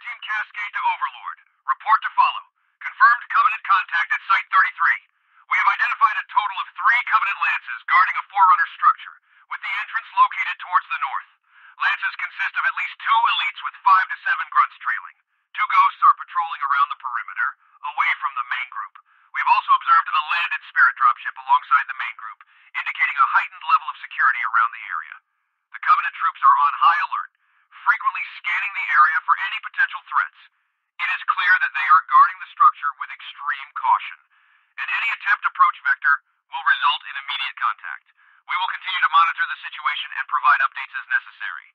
Team Cascade to Overlord. Report to follow. Confirmed Covenant contact at Site 33. We have identified a total of three Covenant Lances guarding a Forerunner structure, with the entrance located towards the north. Lances consist of at least two elites with five to seven grunts trailing. Two ghosts are patrolling around the perimeter, away from the main group. We've also observed a landed spirit dropship alongside the main group, indicating a heightened level of security around the area. The Covenant troops are on high alert, scanning the area for any potential threats. It is clear that they are guarding the structure with extreme caution, and any attempt approach Vector will result in immediate contact. We will continue to monitor the situation and provide updates as necessary.